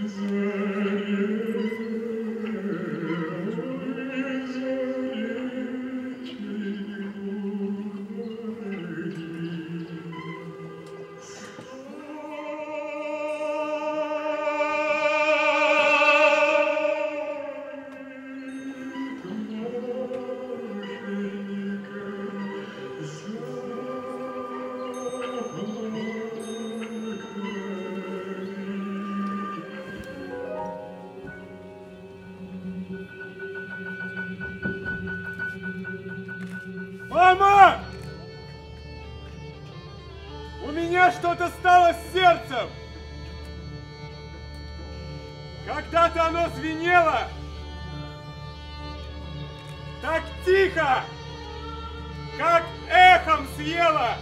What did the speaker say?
Mm-hmm. Мама! У меня что-то стало с сердцем! Когда-то оно звенело! Так тихо! Как эхом съело!